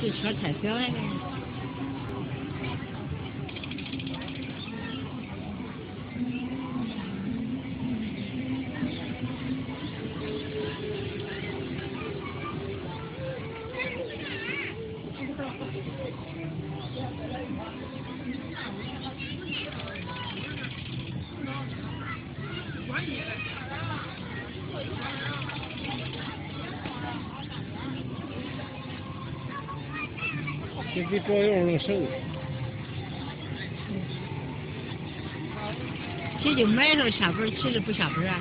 这车太小了。这比桌用能瘦。这就买了下本，其实不下本啊。